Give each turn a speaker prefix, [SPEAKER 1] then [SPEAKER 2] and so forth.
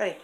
[SPEAKER 1] Ready?